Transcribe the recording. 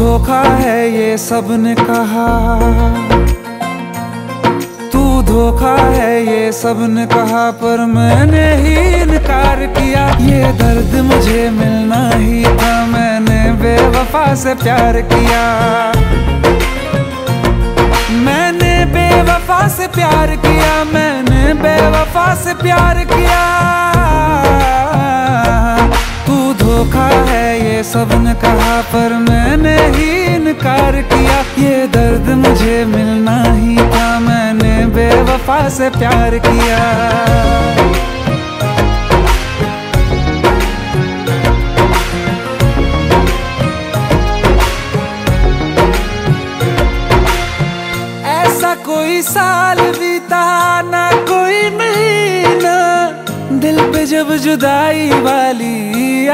धोखा है ये सबने कहा। तू धोखा है ये सबने कहा, पर मैंने ही इनकार किया। ये दर्द मुझे मिलना ही था, मैंने बेवफा से प्यार किया। मैंने बेवफा से प्यार किया, मैंने बेवफा से प्यार किया। तू धोखा है ये सबने कहा, पर मैंने ही इनकार किया। ये दर्द मुझे मिलना ही था, मैंने बेवफा से प्यार किया। कोई साल बीता, ना कोई महीना। दिल पे जब जुदाई वाली